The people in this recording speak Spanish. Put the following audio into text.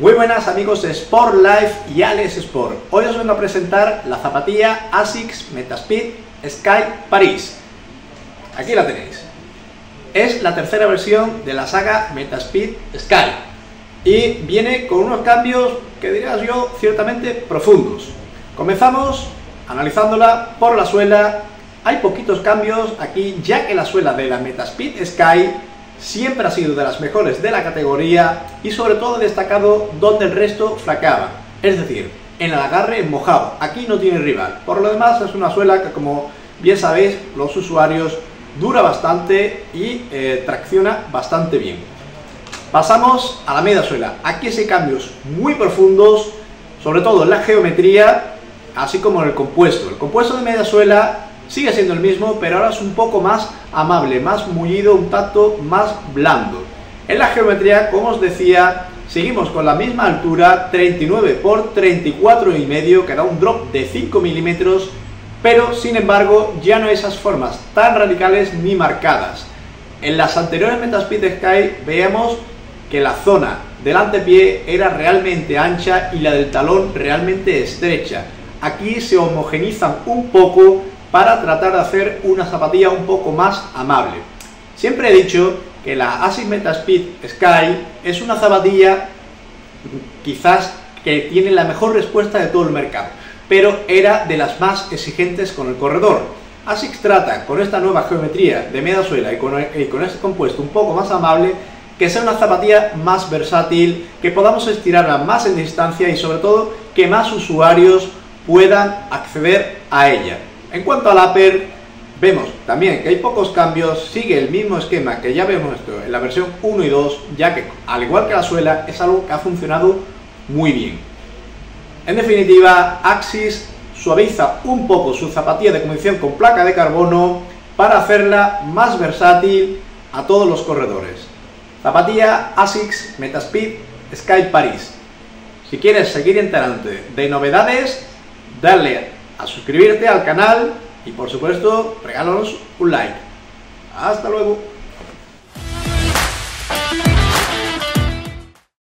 Muy buenas amigos de Sport Life y Alex Sport. Hoy os vengo a presentar la zapatilla ASICS Metaspeed Sky Paris. Aquí la tenéis. Es la tercera versión de la saga Metaspeed Sky y viene con unos cambios que dirías yo ciertamente profundos. Comenzamos analizándola por la suela. Hay poquitos cambios aquí ya que la suela de la Metaspeed Sky siempre ha sido de las mejores de la categoría y sobre todo destacado donde el resto flaqueaba, es decir, en el agarre mojado, aquí no tiene rival. Por lo demás es una suela que como bien sabéis los usuarios dura bastante y eh, tracciona bastante bien. Pasamos a la media suela, aquí hay cambios muy profundos, sobre todo en la geometría, así como en el compuesto. El compuesto de media suela Sigue siendo el mismo, pero ahora es un poco más amable, más mullido, un tacto más blando. En la geometría, como os decía, seguimos con la misma altura, 39 por 34 y medio, que da un drop de 5 milímetros, pero sin embargo ya no esas formas tan radicales ni marcadas. En las anteriores Metaspeed Sky veíamos que la zona del antepié era realmente ancha y la del talón realmente estrecha. Aquí se homogenizan un poco para tratar de hacer una zapatilla un poco más amable. Siempre he dicho que la Asics Metaspeed Sky es una zapatilla quizás que tiene la mejor respuesta de todo el mercado, pero era de las más exigentes con el corredor. Asics trata con esta nueva geometría de media suela y con, y con este compuesto un poco más amable que sea una zapatilla más versátil, que podamos estirarla más en distancia y sobre todo que más usuarios puedan acceder a ella. En cuanto al upper, vemos también que hay pocos cambios, sigue el mismo esquema que ya vemos esto en la versión 1 y 2, ya que al igual que la suela es algo que ha funcionado muy bien. En definitiva, Axis suaviza un poco su zapatilla de condición con placa de carbono para hacerla más versátil a todos los corredores. Zapatilla ASICS Metaspeed Sky Paris. Si quieres seguir enterándote de novedades, dale a suscribirte al canal y por supuesto regálanos un like. Hasta luego.